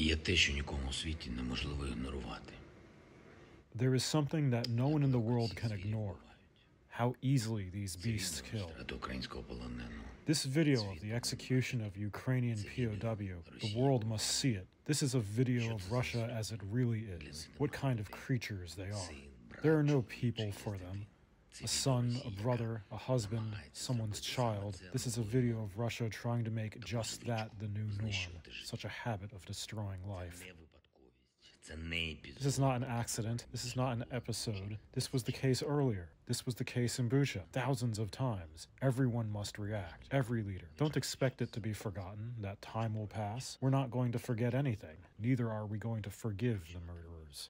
Є те, що нікому у світі неможливо ігнорувати. There is something that no one in the world can ignore how easily these beasts kill. Страти українського полоненого. This video of the execution of Ukrainian POW, the world must see it. This is a video of Russia as it really is, what kind of creatures they are. There are no people for them. a son, a brother, a husband, someone's child. This is a video of Russia trying to make just that the new norm, such a habit of destroying life. This is not an accident. This is not an episode. This was the case earlier. This was the case in Bucha thousands of times. Everyone must react. Every leader. Don't expect it to be forgotten. That time will pass. We're not going to forget anything. Neither are we going to forgive the murder.